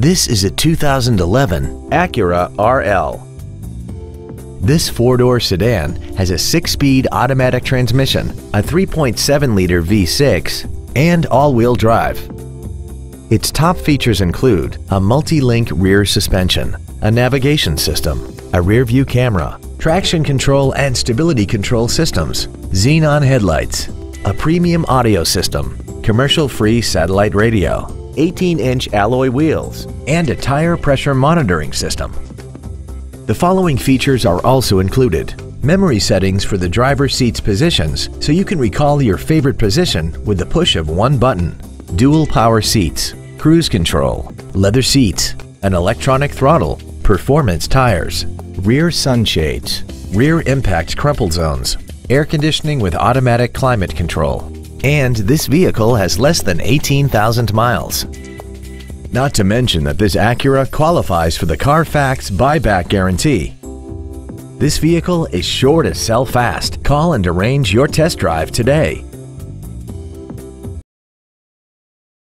This is a 2011 Acura RL. This four-door sedan has a six-speed automatic transmission, a 3.7-liter V6, and all-wheel drive. Its top features include a multi-link rear suspension, a navigation system, a rear-view camera, traction control and stability control systems, xenon headlights, a premium audio system, commercial-free satellite radio, 18-inch alloy wheels, and a tire pressure monitoring system. The following features are also included. Memory settings for the driver's seat's positions so you can recall your favorite position with the push of one button. Dual power seats, cruise control, leather seats, an electronic throttle, performance tires, rear sunshades, rear impact crumple zones, air conditioning with automatic climate control, and this vehicle has less than 18,000 miles. Not to mention that this Acura qualifies for the Carfax buyback guarantee. This vehicle is sure to sell fast. Call and arrange your test drive today.